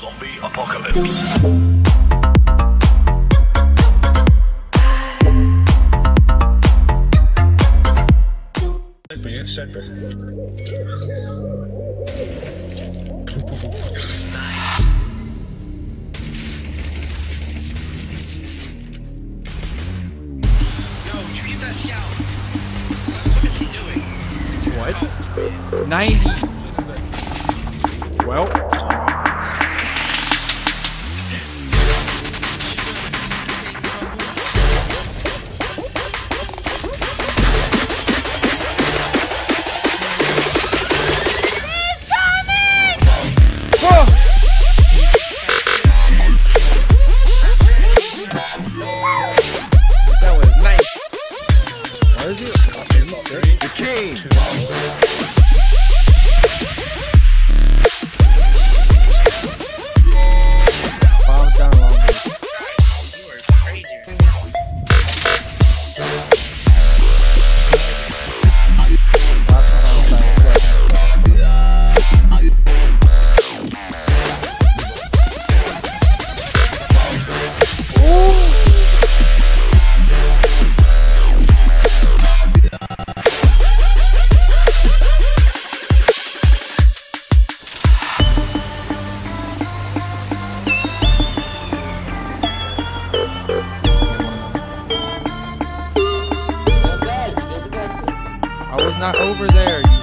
Zombie apocalypse. Nice. Yo, you get that scout. What is he doing? What? 90. Well, not over there.